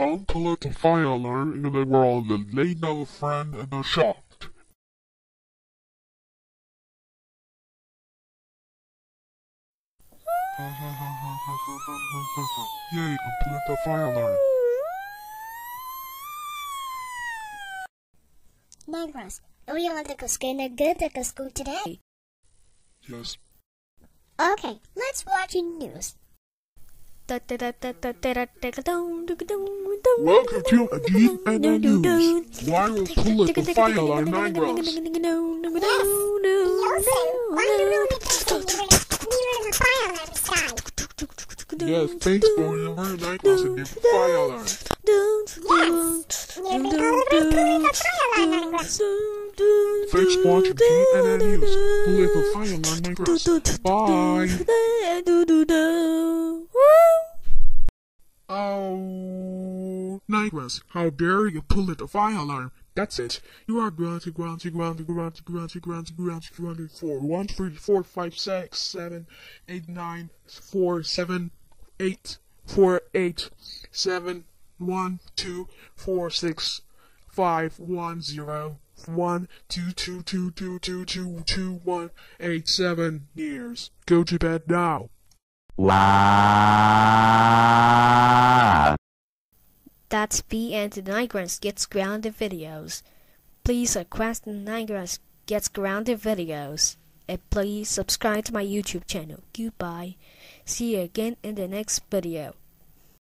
unplugged the fire alarm and they were all the late of a friend and they're shocked. Yay, unplugged the fire alarm. Negros, do you want to go skating good at school today? Yes. Okay, let's watch the news. Welcome to Again and the News. Why will pull it the fire alarm? Yes, thanks for your nine grows and the fire alarm. Thanks for watching the News. Pull it the fire alarm. Bye. Oh, how dare you pull it the fire alarm? That's it. You are grounded, grounded, grounded, grounded, grounded, grounded, grounded, grounded for one, three, four, five, six, seven, eight, nine, four, seven, eight, four, eight, seven, one, two, four, six, five, one, zero, one, two, two, two, two, two, two, two, one, eight, seven years. Go to bed now. Wow. That's B and the Lynn Grantz Gets Grounded videos. Please request the Lynn Grantz Gets Grounded videos. And please subscribe to my YouTube channel. Goodbye. See you again in the next video.